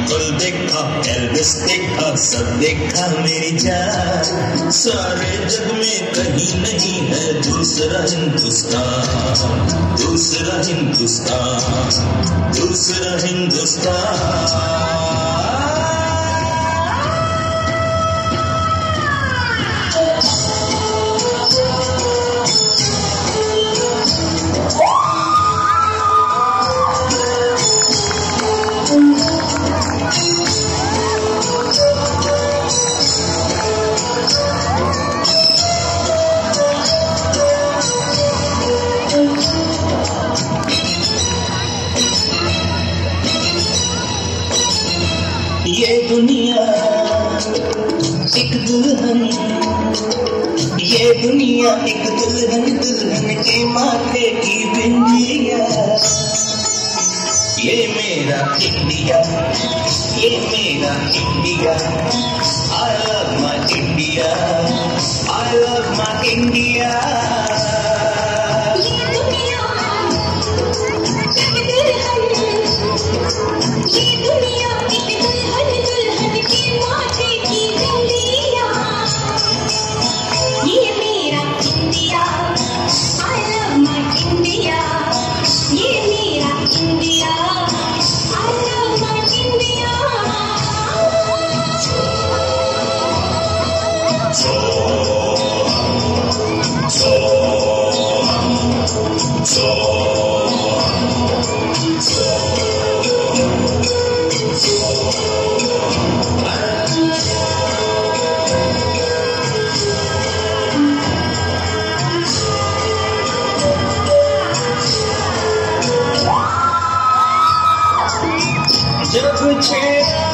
Michael देखा, Elvis देखा, सब देखा मेरी जान। सारे जग में कहीं नहीं है दूसरा हिंदुस्तान दूसरा हिंदुस्तान दूसरा हिंदुस्तान। ये दुनिया एक दुल्हन, ये दुनिया एक दुल्हन दुल्हन के माथे की बिंदिया। ये मेरा इंडिया, ये मेरा India. I love my India I love my India 제가 그 도대체